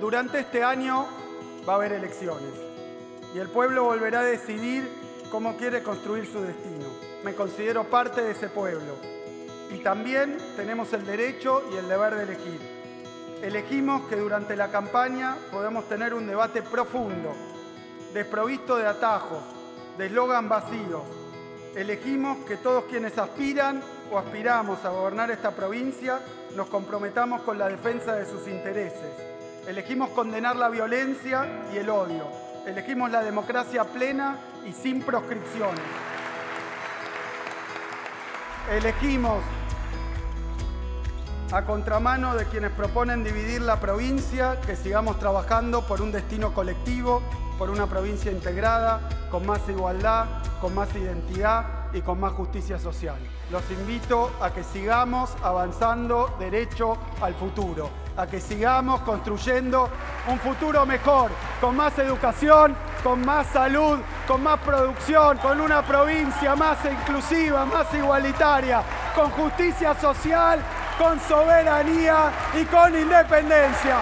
Durante este año va a haber elecciones y el pueblo volverá a decidir cómo quiere construir su destino. Me considero parte de ese pueblo y también tenemos el derecho y el deber de elegir. Elegimos que durante la campaña podamos tener un debate profundo, desprovisto de atajos, de eslogan vacíos. Elegimos que todos quienes aspiran o aspiramos a gobernar esta provincia nos comprometamos con la defensa de sus intereses. Elegimos condenar la violencia y el odio. Elegimos la democracia plena y sin proscripciones. Elegimos a contramano de quienes proponen dividir la provincia, que sigamos trabajando por un destino colectivo, por una provincia integrada, con más igualdad, con más identidad y con más justicia social. Los invito a que sigamos avanzando derecho al futuro, a que sigamos construyendo un futuro mejor, con más educación, con más salud, con más producción, con una provincia más inclusiva, más igualitaria, con justicia social, con soberanía y con independencia.